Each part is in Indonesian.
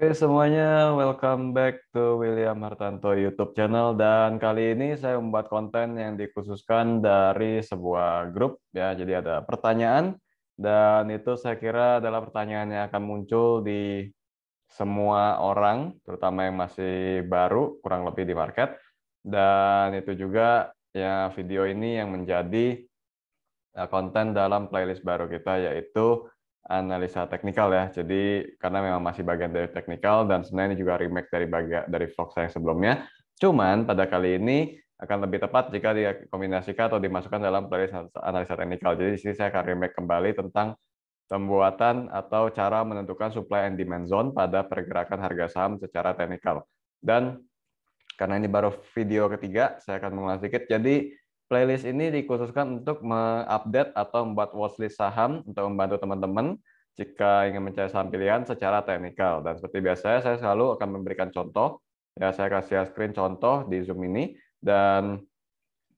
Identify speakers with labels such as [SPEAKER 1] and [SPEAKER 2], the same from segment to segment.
[SPEAKER 1] Oke semuanya, welcome back to William Hartanto YouTube channel dan kali ini saya membuat konten yang dikhususkan dari sebuah grup ya. Jadi ada pertanyaan dan itu saya kira adalah pertanyaan yang akan muncul di semua orang, terutama yang masih baru kurang lebih di market dan itu juga ya video ini yang menjadi eh, konten dalam playlist baru kita yaitu analisa teknikal ya. Jadi karena memang masih bagian dari teknikal dan sebenarnya ini juga remake dari bagian dari vlog saya yang sebelumnya. Cuman pada kali ini akan lebih tepat jika dikombinasikan atau dimasukkan dalam playlist analisa teknikal. Jadi di sini saya akan remake kembali tentang pembuatan atau cara menentukan supply and demand zone pada pergerakan harga saham secara teknikal. Dan karena ini baru video ketiga, saya akan mengulas sedikit. Jadi Playlist ini dikhususkan untuk mengupdate atau membuat watchlist saham untuk membantu teman-teman jika ingin mencari saham pilihan secara teknikal. Dan seperti biasa, saya selalu akan memberikan contoh. Ya, saya kasih screen contoh di Zoom ini dan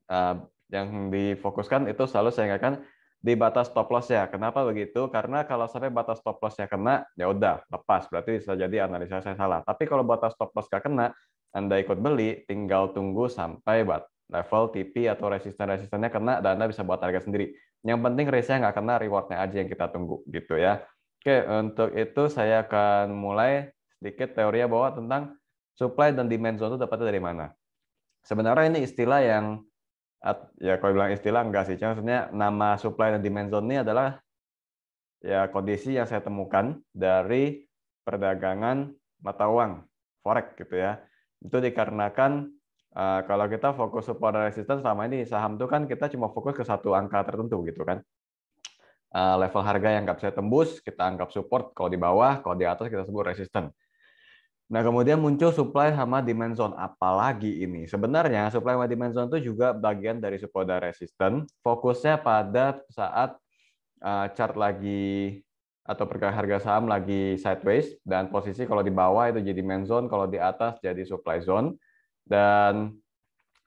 [SPEAKER 1] uh, yang difokuskan itu selalu saya ingatkan di batas stop loss ya. Kenapa begitu? Karena kalau sampai batas stop loss-nya kena, ya udah lepas. Berarti bisa jadi analisa saya salah. Tapi kalau batas stop loss nggak kena, Anda ikut beli, tinggal tunggu sampai bat level TP atau resisten-resistennya kena dan Anda bisa buat harga sendiri. Yang penting risk-nya nggak kena, reward-nya aja yang kita tunggu gitu ya. Oke, untuk itu saya akan mulai sedikit teori bahwa tentang supply dan demand zone itu dapatnya dari mana. Sebenarnya ini istilah yang ya kalau bilang istilah enggak sih, maksudnya nama supply dan demand zone ini adalah ya kondisi yang saya temukan dari perdagangan mata uang forex gitu ya. Itu dikarenakan uh, kalau kita fokus support resistance selama ini saham itu kan kita cuma fokus ke satu angka tertentu gitu kan. Uh, level harga yang nggak bisa tembus kita anggap support, kalau di bawah, kalau di atas kita sebut resistance. Nah, kemudian muncul supply sama demand zone. Apalagi ini? Sebenarnya supply sama demand zone itu juga bagian dari support dan resistance. Fokusnya pada saat uh, chart lagi atau pergerakan harga saham lagi sideways dan posisi kalau di bawah itu jadi demand zone, kalau di atas jadi supply zone dan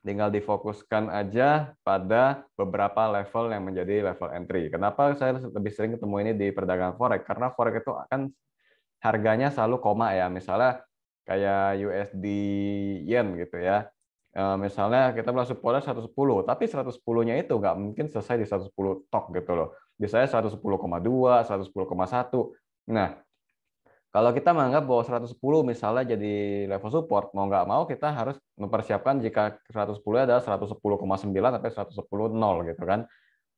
[SPEAKER 1] tinggal difokuskan aja pada beberapa level yang menjadi level entry. Kenapa saya lebih sering ketemu ini di perdagangan forex? Karena forex itu akan harganya selalu koma ya. Misalnya kayak USD yen gitu ya. E, misalnya kita bilang supportnya 110, tapi 110-nya itu nggak mungkin selesai di 110 tok gitu loh. Biasanya 110,2, 110,1. Nah, kalau kita menganggap bahwa 110 misalnya jadi level support, mau nggak mau kita harus mempersiapkan jika 110 adalah 110,9 atau 110 nol gitu kan.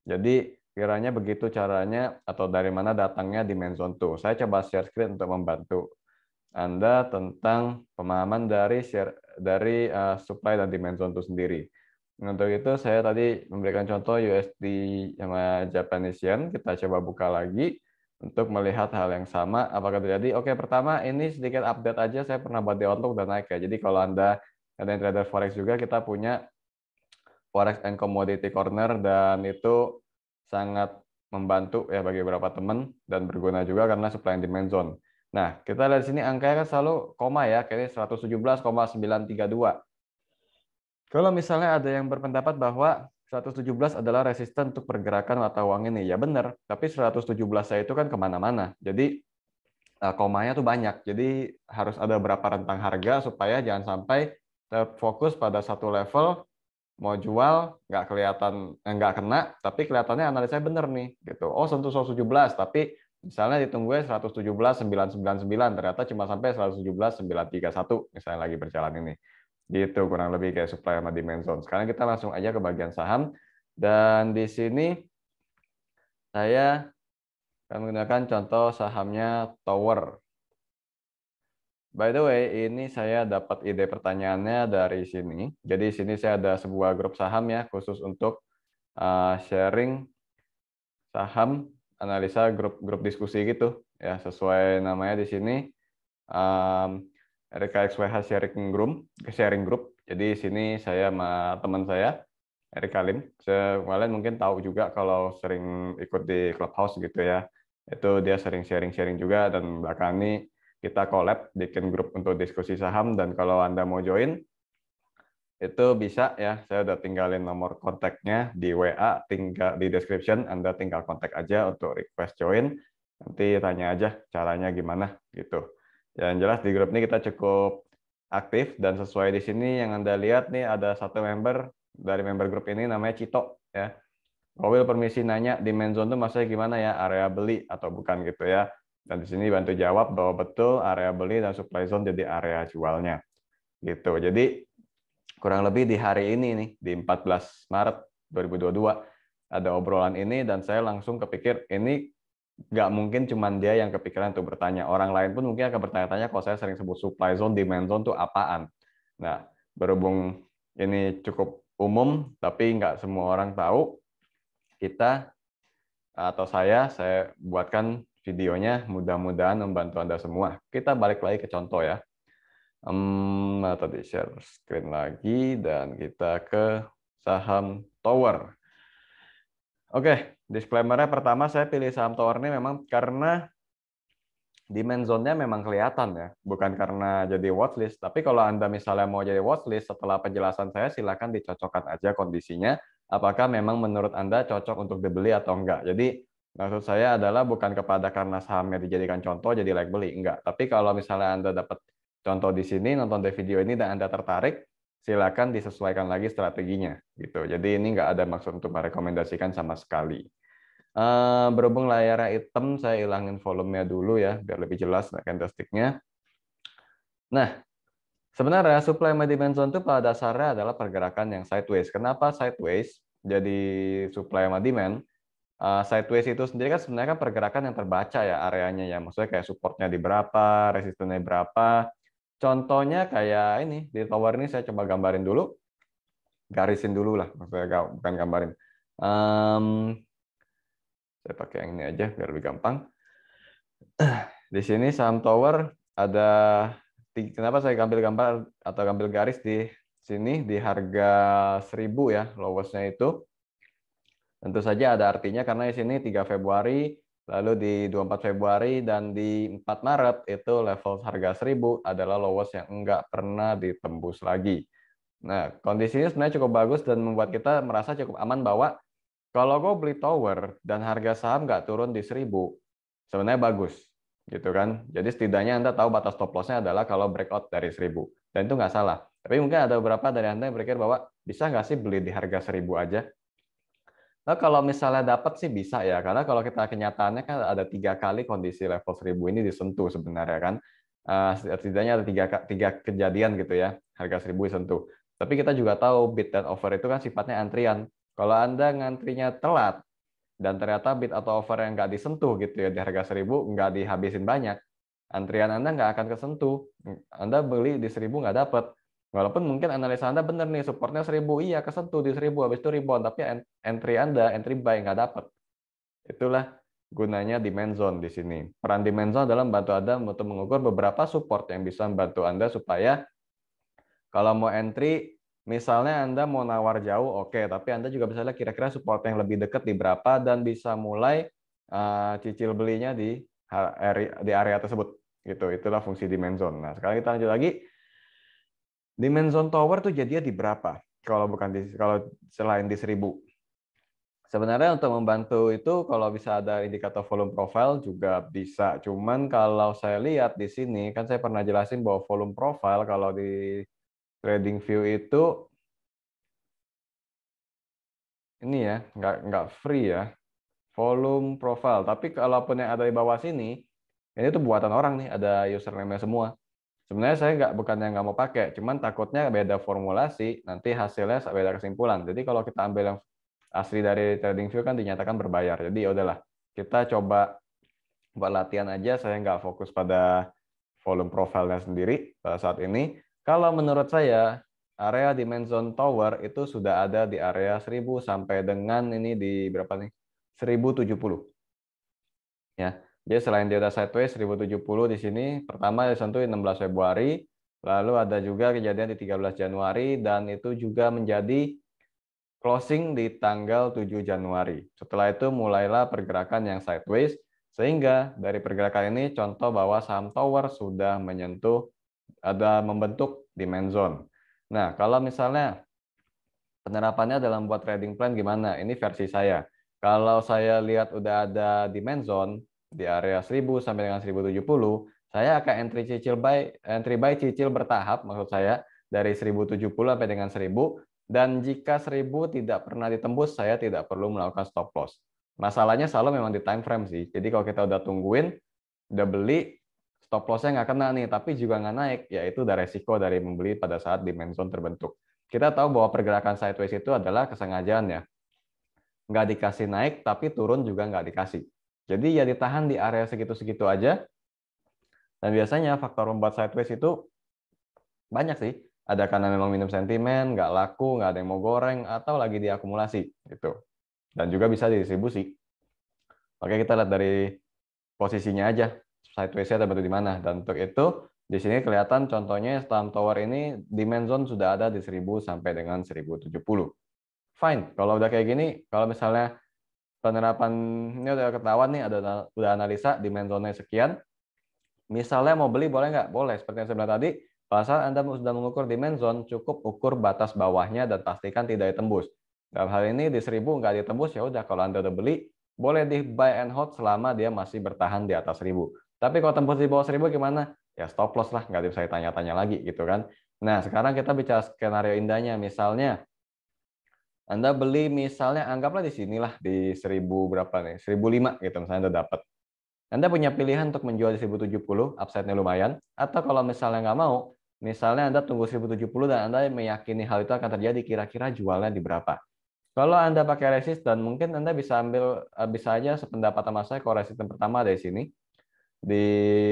[SPEAKER 1] Jadi kiranya begitu caranya atau dari mana datangnya dimension zone 2. Saya coba share screen untuk membantu Anda tentang pemahaman dari share dari uh, supply dan dimension zone 2 sendiri. Untuk itu saya tadi memberikan contoh USD sama Japanese Yen, kita coba buka lagi untuk melihat hal yang sama apakah terjadi. Oke, pertama ini sedikit update aja saya pernah buat di Outlook dan naik ya. Jadi kalau Anda ada yang trader forex juga kita punya forex and commodity corner dan itu sangat membantu ya bagi beberapa teman dan berguna juga karena supply and demand zone. Nah, kita lihat sini angkanya kan selalu koma ya, kayaknya 117,932. Kalau misalnya ada yang berpendapat bahwa 117 adalah resisten untuk pergerakan mata uang ini. Ya benar, tapi 117 saya itu kan ke mana-mana. Jadi eh, komanya tuh banyak. Jadi harus ada berapa rentang harga supaya jangan sampai fokus pada satu level mau jual nggak kelihatan eh, nggak kena tapi kelihatannya analisanya benar nih gitu oh sentuh 117 tapi misalnya ditunggu 117 999 ternyata cuma sampai 117 931 misalnya lagi berjalan ini Gitu kurang lebih kayak supply sama demand zone. Sekarang kita langsung aja ke bagian saham. Dan di sini saya akan menggunakan contoh sahamnya Tower. By the way, ini saya dapat ide pertanyaannya dari sini. Jadi sini saya ada sebuah grup saham ya khusus untuk uh, sharing saham analisa grup-grup diskusi gitu ya sesuai namanya di sini. Um, RKXWH sharing group, sharing group. Jadi sini saya sama teman saya Erik Kalim. Kalian mungkin tahu juga kalau sering ikut di Clubhouse gitu ya. Itu dia sering sharing-sharing juga dan belakang ini kita collab bikin grup untuk diskusi saham dan kalau Anda mau join itu bisa ya. Saya udah tinggalin nomor kontaknya di WA, tinggal di description Anda tinggal kontak aja untuk request join. Nanti tanya aja caranya gimana gitu. Yang jelas di grup ini kita cukup aktif dan sesuai di sini yang Anda lihat nih ada satu member dari member grup ini namanya Cito ya. Kowil permisi nanya di main zone itu maksudnya gimana ya area beli atau bukan gitu ya. Dan di sini bantu jawab bahwa betul area beli dan supply zone jadi area jualnya. Gitu. Jadi kurang lebih di hari ini nih di 14 Maret 2022 ada obrolan ini dan saya langsung kepikir ini nggak mungkin cuma dia yang kepikiran untuk bertanya. Orang lain pun mungkin akan bertanya-tanya kalau saya sering sebut supply zone, demand zone itu apaan. Nah, berhubung ini cukup umum, tapi nggak semua orang tahu, kita atau saya, saya buatkan videonya, mudah-mudahan membantu Anda semua. Kita balik lagi ke contoh ya. Um, tadi share screen lagi, dan kita ke saham Tower. Oke, disclaimer-nya pertama saya pilih saham tower ini memang karena demand zone-nya memang kelihatan ya, bukan karena jadi watchlist. Tapi kalau Anda misalnya mau jadi watchlist, setelah penjelasan saya silakan dicocokkan aja kondisinya, apakah memang menurut Anda cocok untuk dibeli atau enggak. Jadi maksud saya adalah bukan kepada karena sahamnya dijadikan contoh jadi like beli, enggak. Tapi kalau misalnya Anda dapat contoh di sini, nonton di video ini dan Anda tertarik, silakan disesuaikan lagi strateginya gitu. Jadi ini nggak ada maksud untuk merekomendasikan sama sekali. Uh, berhubung layarnya hitam, saya hilangin volumenya dulu ya, biar lebih jelas candlestick-nya. Nah, sebenarnya supply and demand zone itu pada dasarnya adalah pergerakan yang sideways. Kenapa sideways? Jadi supply sama demand. Uh, sideways itu sendiri kan sebenarnya kan pergerakan yang terbaca ya areanya ya. Maksudnya kayak supportnya di berapa, resistennya berapa, Contohnya kayak ini, di tower ini saya coba gambarin dulu. Garisin dulu lah, maksudnya bukan gambarin. Um, saya pakai yang ini aja biar lebih gampang. Di sini saham tower ada kenapa saya ambil gambar atau ambil garis di sini di harga 1000 ya, lowestnya itu. Tentu saja ada artinya karena di sini 3 Februari Lalu di 24 Februari dan di 4 Maret itu level harga 1000 adalah lowest yang enggak pernah ditembus lagi. Nah, kondisinya sebenarnya cukup bagus dan membuat kita merasa cukup aman bahwa kalau gue beli tower dan harga saham nggak turun di 1000, sebenarnya bagus. gitu kan. Jadi setidaknya Anda tahu batas stop loss-nya adalah kalau breakout dari 1000. Dan itu nggak salah. Tapi mungkin ada beberapa dari Anda yang berpikir bahwa bisa nggak sih beli di harga 1000 aja? Nah, kalau misalnya dapat sih bisa ya, karena kalau kita kenyataannya kan ada tiga kali kondisi level 1000 ini disentuh sebenarnya kan. Uh, setidaknya ada tiga, tiga kejadian gitu ya, harga 1000 disentuh. Tapi kita juga tahu bid dan offer itu kan sifatnya antrian. Kalau Anda ngantrinya telat, dan ternyata bid atau offer yang nggak disentuh gitu ya di harga 1000 nggak dihabisin banyak, antrian Anda nggak akan kesentuh. Anda beli di 1000 nggak dapat. Walaupun mungkin analisa Anda benar nih, supportnya 1000, iya kesentuh di 1000, habis itu rebound, tapi entry Anda, entry buy nggak dapat. Itulah gunanya demand zone di sini. Peran demand zone adalah membantu Anda untuk mengukur beberapa support yang bisa membantu Anda supaya kalau mau entry, misalnya Anda mau nawar jauh, oke, okay, tapi Anda juga bisa lihat kira-kira support yang lebih dekat di berapa dan bisa mulai uh, cicil belinya di area, di area tersebut. Gitu, itulah fungsi demand zone. Nah, sekarang kita lanjut lagi Dimension tower tuh jadinya di berapa? Kalau bukan di kalau selain di 1000. Sebenarnya untuk membantu itu kalau bisa ada indikator volume profile juga bisa. Cuman kalau saya lihat di sini kan saya pernah jelasin bahwa volume profile kalau di trading view itu ini ya, nggak nggak free ya. Volume profile. Tapi kalaupun yang ada di bawah sini, ini tuh buatan orang nih, ada username-nya semua. Sebenarnya saya nggak bukan yang nggak mau pakai, cuman takutnya beda formulasi, nanti hasilnya beda kesimpulan. Jadi kalau kita ambil yang asli dari TradingView kan dinyatakan berbayar. Jadi ya udahlah, kita coba buat latihan aja. Saya nggak fokus pada volume profile-nya sendiri saat ini. Kalau menurut saya area dimension tower itu sudah ada di area 1000 sampai dengan ini di berapa nih? 1070. Ya. Jadi selain dia ada sideways 1070 di sini, pertama disentuh 16 Februari, lalu ada juga kejadian di 13 Januari, dan itu juga menjadi closing di tanggal 7 Januari. Setelah itu mulailah pergerakan yang sideways, sehingga dari pergerakan ini contoh bahwa saham tower sudah menyentuh, ada membentuk demand zone. Nah, kalau misalnya penerapannya dalam buat trading plan gimana? Ini versi saya. Kalau saya lihat udah ada demand zone, di area 1000 sampai dengan 1070, Saya akan entry cicil buy, entry buy cicil bertahap, maksud saya, dari 1070 sampai dengan 1000, dan jika 1000 tidak pernah ditembus, saya tidak perlu melakukan stop loss. Masalahnya selalu memang di time frame sih. Jadi kalau kita udah tungguin, udah beli, stop loss-nya nggak kena nih, tapi juga nggak naik, yaitu udah resiko dari membeli pada saat demand zone terbentuk. Kita tahu bahwa pergerakan sideways itu adalah kesengajaan ya. Nggak dikasih naik, tapi turun juga nggak dikasih. Jadi ya ditahan di area segitu-segitu aja. Dan biasanya faktor membuat sideways itu banyak sih. Ada karena memang minum sentimen, nggak laku, nggak ada yang mau goreng, atau lagi diakumulasi. gitu. Dan juga bisa didistribusi. Oke, kita lihat dari posisinya aja sideways-nya terbentuk di mana. Dan untuk itu, di sini kelihatan contohnya Stam Tower ini demand zone sudah ada di 1000 sampai dengan 1070. Fine, kalau udah kayak gini, kalau misalnya penerapan ini udah ketahuan nih, ada udah analisa demand zone-nya sekian, misalnya mau beli boleh nggak? Boleh, seperti yang saya bilang tadi, pasal Anda sudah mengukur demand zone, cukup ukur batas bawahnya dan pastikan tidak ditembus. Dalam hal ini di 1000 nggak ditembus, ya udah kalau Anda udah beli, boleh di buy and hold selama dia masih bertahan di atas 1000. Tapi kalau tembus di bawah 1000 gimana? Ya stop loss lah, nggak bisa tanya-tanya lagi gitu kan. Nah, sekarang kita bicara skenario indahnya. Misalnya, Anda beli misalnya, anggaplah di sinilah, di 1000 berapa nih, 1005 gitu, misalnya Anda dapat. Anda punya pilihan untuk menjual di 1070, upside-nya lumayan, atau kalau misalnya nggak mau, misalnya Anda tunggu 1070 dan Anda meyakini hal itu akan terjadi, kira-kira jualnya di berapa. Kalau Anda pakai resisten, mungkin Anda bisa ambil, eh, bisa aja sependapat sama saya, kalau resisten pertama dari sini, di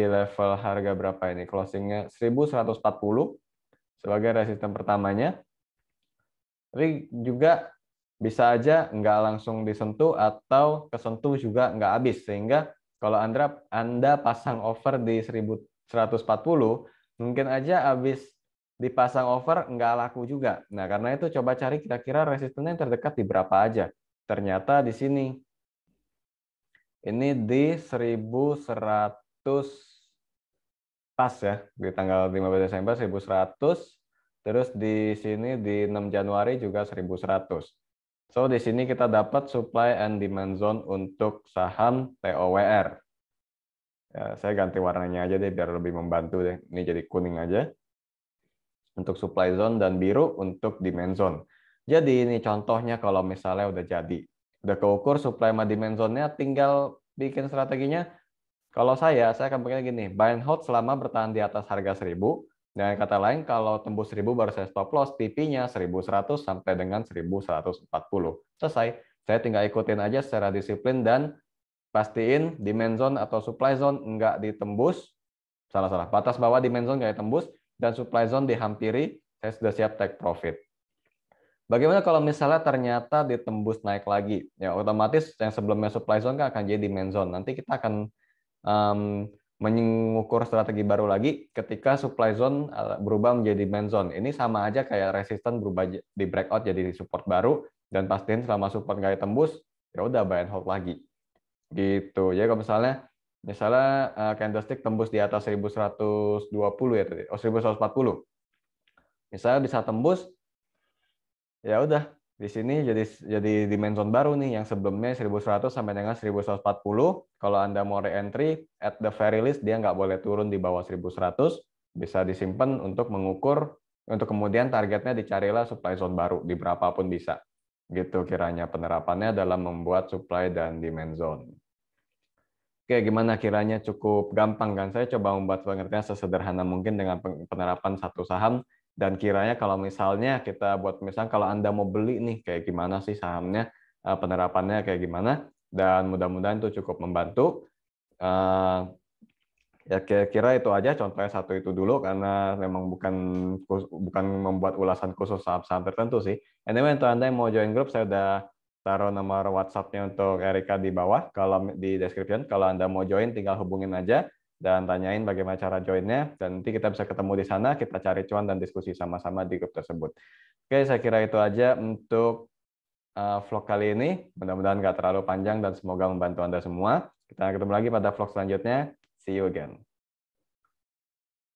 [SPEAKER 1] level harga berapa ini? Closingnya 1140 sebagai resisten pertamanya. Tapi juga bisa aja nggak langsung disentuh atau kesentuh juga nggak habis. Sehingga kalau Anda, Anda pasang over di 1140, mungkin aja habis dipasang over nggak laku juga. Nah, karena itu coba cari kira-kira resistennya yang terdekat di berapa aja. Ternyata di sini ini di 1100 pas ya, di tanggal 15 Desember 1100, terus di sini di 6 Januari juga 1100. So di sini kita dapat supply and demand zone untuk saham TOWR. Ya, saya ganti warnanya aja deh biar lebih membantu deh. Ini jadi kuning aja untuk supply zone dan biru untuk demand zone. Jadi ini contohnya kalau misalnya udah jadi udah keukur supply sama demand zone-nya, tinggal bikin strateginya. Kalau saya, saya akan pakai gini, buy and hold selama bertahan di atas harga 1000. Dengan kata lain, kalau tembus 1000 baru saya stop loss, TP-nya 1100 sampai dengan 1140. Selesai. Saya tinggal ikutin aja secara disiplin dan pastiin demand zone atau supply zone nggak ditembus. Salah-salah. Batas bawah demand zone nggak ditembus dan supply zone dihampiri, saya sudah siap take profit. Bagaimana kalau misalnya ternyata ditembus naik lagi? Ya otomatis yang sebelumnya supply zone kan akan jadi demand zone. Nanti kita akan um, mengukur strategi baru lagi ketika supply zone uh, berubah menjadi demand zone. Ini sama aja kayak resisten berubah di breakout jadi support baru dan pastiin selama support nggak tembus ya udah buy and hold lagi. Gitu. Ya kalau misalnya misalnya uh, candlestick tembus di atas 1120 ya tadi, oh 1140. Misalnya bisa tembus ya udah di sini jadi jadi dimension baru nih yang sebelumnya 1100 sampai dengan 1140 kalau anda mau re-entry at the very least dia nggak boleh turun di bawah 1100 bisa disimpan untuk mengukur untuk kemudian targetnya dicarilah supply zone baru di berapapun bisa. Gitu kiranya penerapannya dalam membuat supply dan demand zone. Oke, gimana kiranya cukup gampang kan? Saya coba membuat pengertian sesederhana mungkin dengan penerapan satu saham dan kiranya kalau misalnya kita buat misalnya kalau Anda mau beli nih kayak gimana sih sahamnya, eh, penerapannya kayak gimana, dan mudah-mudahan itu cukup membantu. Eh, ya kira-kira itu aja contohnya satu itu dulu karena memang bukan bukan membuat ulasan khusus saham-saham tertentu sih. Anyway untuk Anda yang mau join grup saya udah taruh nomor WhatsApp-nya untuk Erika di bawah kalau di description. Kalau Anda mau join tinggal hubungin aja dan tanyain bagaimana cara joinnya dan nanti kita bisa ketemu di sana kita cari cuan dan diskusi sama-sama di grup tersebut. Oke saya kira itu aja untuk uh, vlog kali ini. Mudah-mudahan nggak terlalu panjang dan semoga membantu anda semua. Kita ketemu lagi pada vlog selanjutnya. See you again